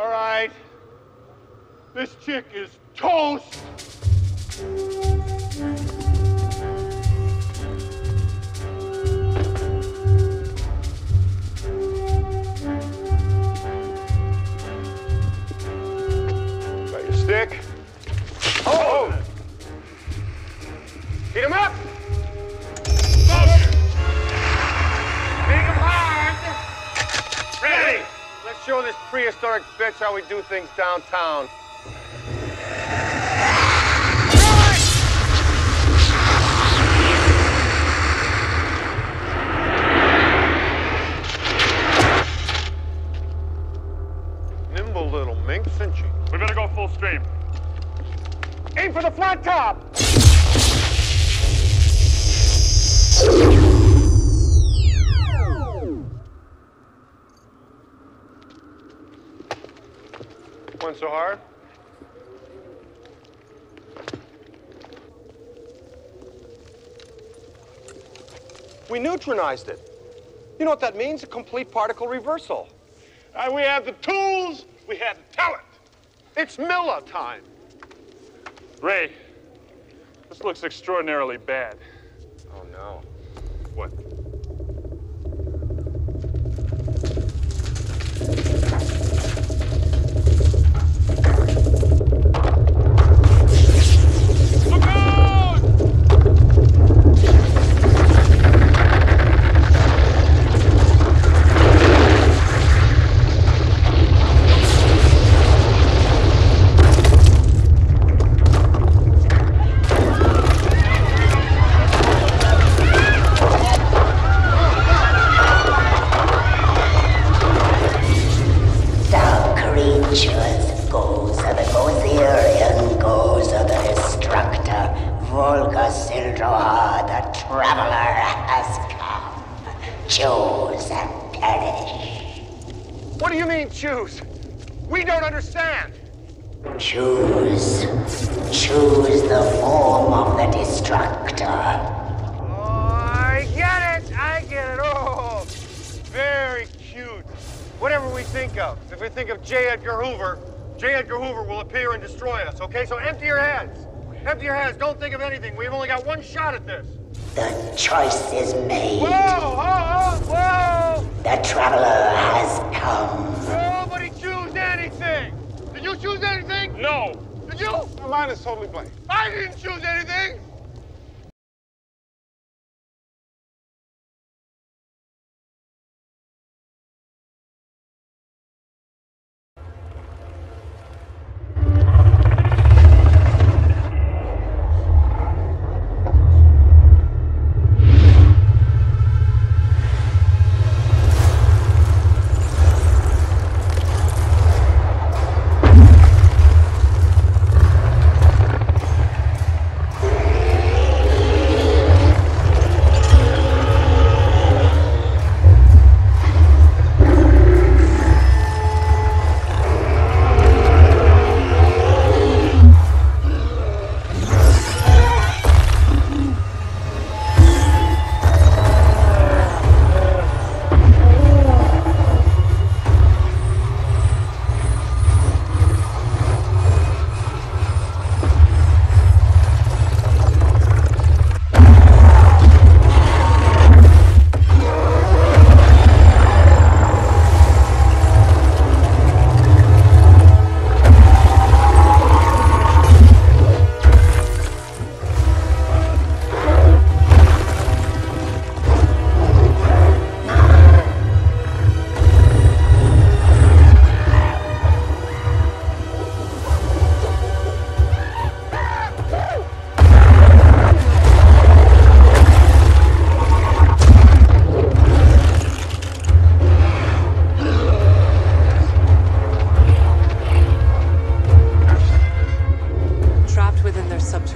All right. This chick is toast. Got your stick? Oh! Heat him up! This prehistoric bitch how we do things downtown. Nimble little mink, isn't she? We better go full stream. Aim for the flat top! One so hard? We neutronized it. You know what that means? A complete particle reversal. Uh, we had the tools, we had the talent. It's Miller time. Ray, this looks extraordinarily bad. Oh, no. What do you mean, choose? We don't understand. Choose. Choose the form of the Destructor. Oh, I get it. I get it. Oh, very cute. Whatever we think of. If we think of J. Edgar Hoover, J. Edgar Hoover will appear and destroy us, okay? So empty your heads. Empty your heads. Don't think of anything. We've only got one shot at this. The choice is made. Whoa! Whoa! Whoa! The Traveler has come. Nobody choose anything. Did you choose anything? You? Mine is totally blank. I didn't choose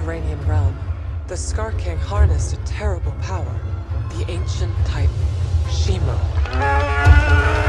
realm, the Skar King harnessed a terrible power, the ancient type Shimo.